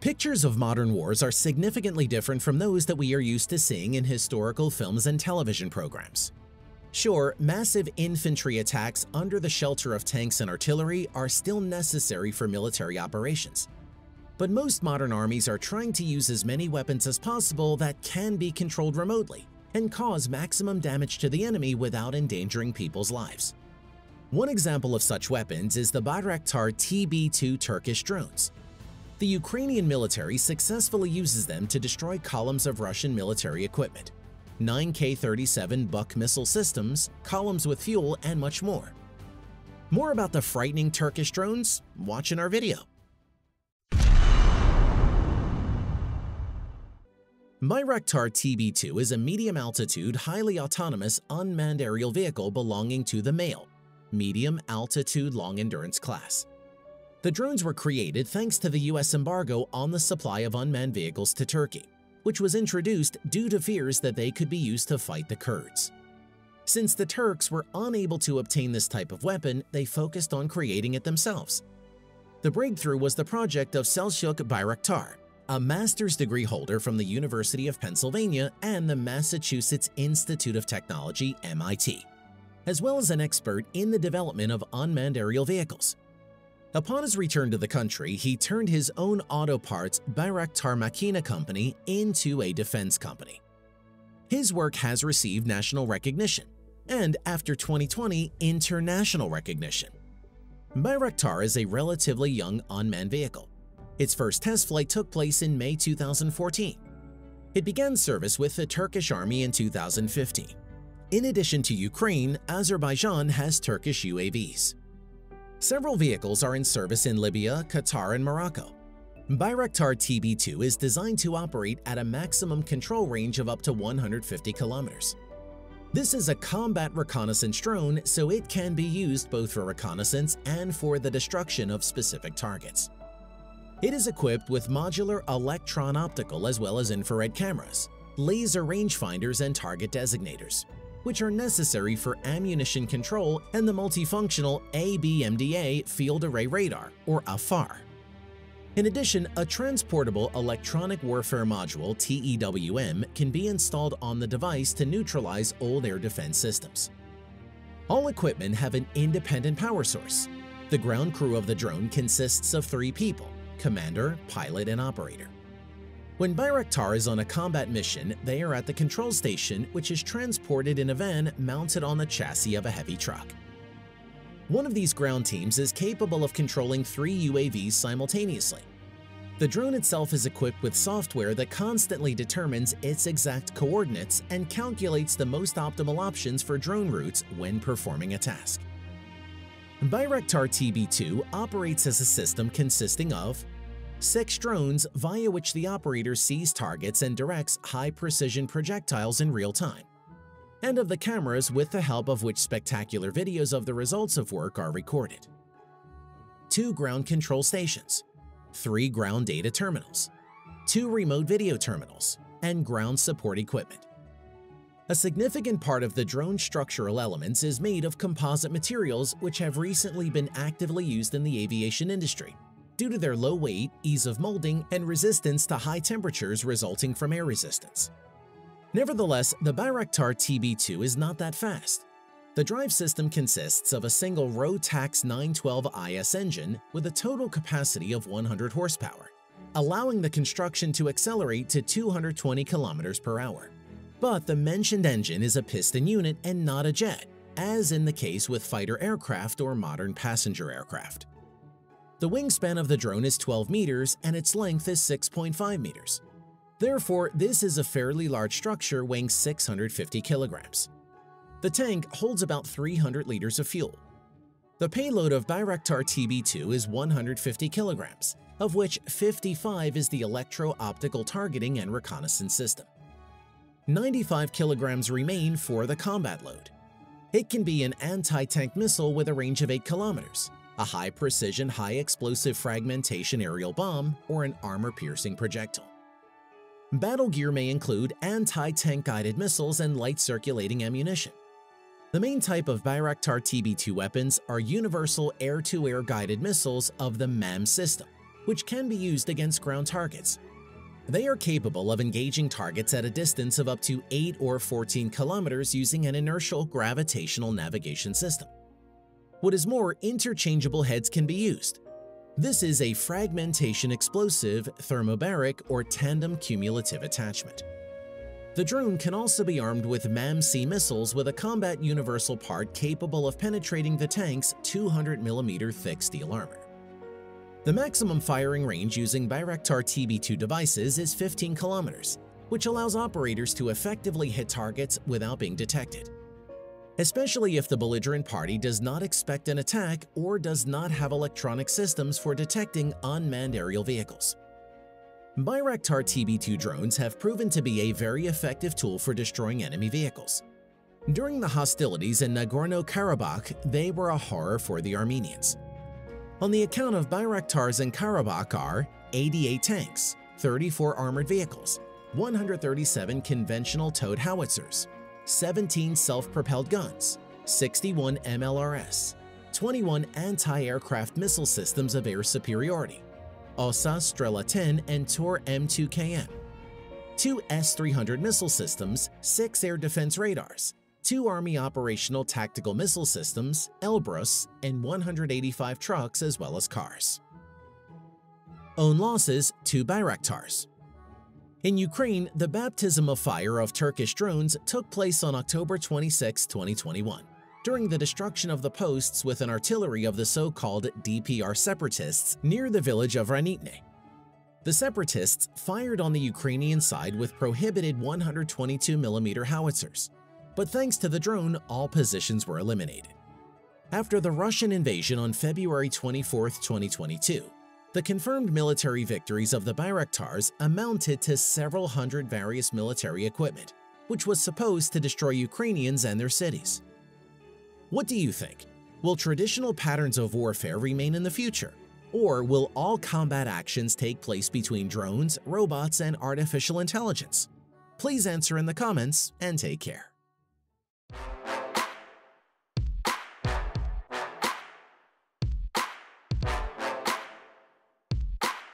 Pictures of modern wars are significantly different from those that we are used to seeing in historical films and television programs. Sure, massive infantry attacks under the shelter of tanks and artillery are still necessary for military operations. But most modern armies are trying to use as many weapons as possible that can be controlled remotely and cause maximum damage to the enemy without endangering people's lives. One example of such weapons is the Bayraktar TB2 Turkish drones. The Ukrainian military successfully uses them to destroy columns of Russian military equipment, 9 K-37 Buk missile systems, columns with fuel, and much more. More about the frightening Turkish drones? Watch in our video. Bayraktar TB2 is a medium-altitude, highly autonomous, unmanned aerial vehicle belonging to the MALE, Medium-Altitude Long Endurance class. The drones were created thanks to the US embargo on the supply of unmanned vehicles to Turkey, which was introduced due to fears that they could be used to fight the Kurds. Since the Turks were unable to obtain this type of weapon, they focused on creating it themselves. The breakthrough was the project of Selçuk Bayraktar, a master's degree holder from the University of Pennsylvania and the Massachusetts Institute of Technology MIT, as well as an expert in the development of unmanned aerial vehicles. Upon his return to the country, he turned his own auto parts Bayraktar Makina company into a defense company. His work has received national recognition and, after 2020, international recognition. Bayraktar is a relatively young unmanned vehicle. Its first test flight took place in May 2014. It began service with the Turkish army in 2015. In addition to Ukraine, Azerbaijan has Turkish UAVs. Several vehicles are in service in Libya, Qatar, and Morocco. Bayraktar TB2 is designed to operate at a maximum control range of up to 150 kilometers. This is a combat reconnaissance drone, so it can be used both for reconnaissance and for the destruction of specific targets. It is equipped with modular electron-optical as well as infrared cameras, laser rangefinders and target designators, which are necessary for ammunition control and the multifunctional ABMDA Field Array Radar, or AFAR. In addition, a Transportable Electronic Warfare Module TEWM can be installed on the device to neutralize old air defense systems. All equipment have an independent power source. The ground crew of the drone consists of three people, commander, pilot, and operator. When Bayraktar is on a combat mission, they are at the control station, which is transported in a van mounted on the chassis of a heavy truck. One of these ground teams is capable of controlling three UAVs simultaneously. The drone itself is equipped with software that constantly determines its exact coordinates and calculates the most optimal options for drone routes when performing a task. Bayraktar TB2 operates as a system consisting of six drones via which the operator sees targets and directs high-precision projectiles in real time, and of the cameras with the help of which spectacular videos of the results of work are recorded. Two ground control stations, three ground data terminals, two remote video terminals, and ground support equipment. A significant part of the drone structural elements is made of composite materials which have recently been actively used in the aviation industry due to their low weight, ease of molding, and resistance to high temperatures resulting from air resistance. Nevertheless, the Bayraktar TB2 is not that fast. The drive system consists of a single Rotax 912IS engine with a total capacity of 100 horsepower, allowing the construction to accelerate to 220 km per hour. But the mentioned engine is a piston unit and not a jet, as in the case with fighter aircraft or modern passenger aircraft. The wingspan of the drone is 12 meters and its length is 6.5 meters. Therefore, this is a fairly large structure weighing 650 kilograms. The tank holds about 300 liters of fuel. The payload of Bayraktar TB2 is 150 kilograms, of which 55 is the electro-optical targeting and reconnaissance system. 95 kilograms remain for the combat load. It can be an anti-tank missile with a range of 8 kilometers, a high-precision, high-explosive fragmentation aerial bomb, or an armor-piercing projectile. Battle gear may include anti-tank guided missiles and light-circulating ammunition. The main type of Bayraktar TB2 weapons are universal air-to-air -air guided missiles of the MAM system, which can be used against ground targets. They are capable of engaging targets at a distance of up to 8 or 14 kilometers using an inertial gravitational navigation system. What is more, interchangeable heads can be used. This is a fragmentation explosive, thermobaric, or tandem cumulative attachment. The drone can also be armed with MAM-C missiles with a combat universal part capable of penetrating the tank's 200mm thick steel armor. The maximum firing range using Bayraktar TB2 devices is 15 kilometers, which allows operators to effectively hit targets without being detected. Especially if the belligerent party does not expect an attack or does not have electronic systems for detecting unmanned aerial vehicles. Bayraktar TB2 drones have proven to be a very effective tool for destroying enemy vehicles. During the hostilities in Nagorno-Karabakh, they were a horror for the Armenians. On the account of Bayraktars in Karabakh are 88 tanks, 34 armored vehicles, 137 conventional towed howitzers, 17 self-propelled guns, 61 MLRS, 21 anti-aircraft missile systems of air superiority, OSA Strela 10 and Tor M2KM, two S-300 missile systems, six air defense radars, two Army Operational Tactical Missile Systems, Elbrus, and 185 trucks as well as cars. Own losses to Bayraktars In Ukraine, the baptism of fire of Turkish drones took place on October 26, 2021 during the destruction of the posts with an artillery of the so-called DPR separatists near the village of Hranitne. The separatists fired on the Ukrainian side with prohibited 122mm howitzers, but thanks to the drone, all positions were eliminated. After the Russian invasion on February 24, 2022, the confirmed military victories of the Bayraktars amounted to several hundred various military equipment, which was supposed to destroy Ukrainians and their cities. What do you think? Will traditional patterns of warfare remain in the future? Or will all combat actions take place between drones, robots, and artificial intelligence? Please answer in the comments and take care.